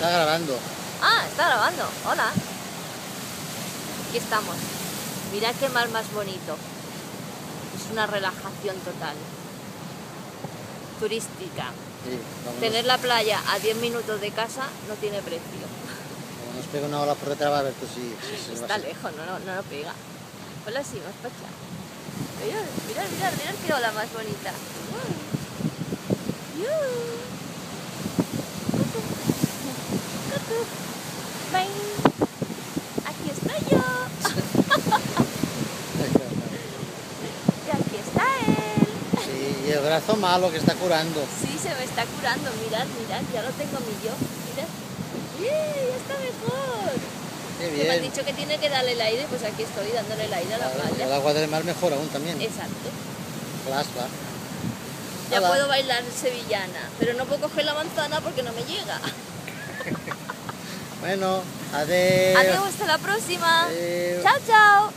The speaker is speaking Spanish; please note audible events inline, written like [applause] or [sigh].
Está grabando. Ah, está grabando. Hola. Aquí estamos. Mirad qué mar más bonito. Es una relajación total. Turística. Sí, Tener la playa a 10 minutos de casa no tiene precio. como nos pega una ola por detrás, va a ver tú si, si Está lejos, no, no, no lo pega. Hola, sí, más para allá. Mirad, mirad, mirad, mirad qué ola más bonita. Uy. Yu. Cucú. Cucú. Bang. Aquí estoy yo. Y aquí está él. Sí, y el brazo malo que está curando. Sí, se me está curando. Mirad, mirad, ya lo tengo mi yo. Mirad. ¡Yeah! Ya está mejor. Qué Que me han bien. dicho que tiene que darle el aire, pues aquí estoy dándole el aire a la Claro, El playa. agua del mar mejor aún también. Exacto. Plasma. Ya Hola. puedo bailar sevillana, pero no puedo coger la manzana porque no me llega. [laughs] Bueno, adiós. Adiós, hasta la próxima. Adiós. Chao, chao.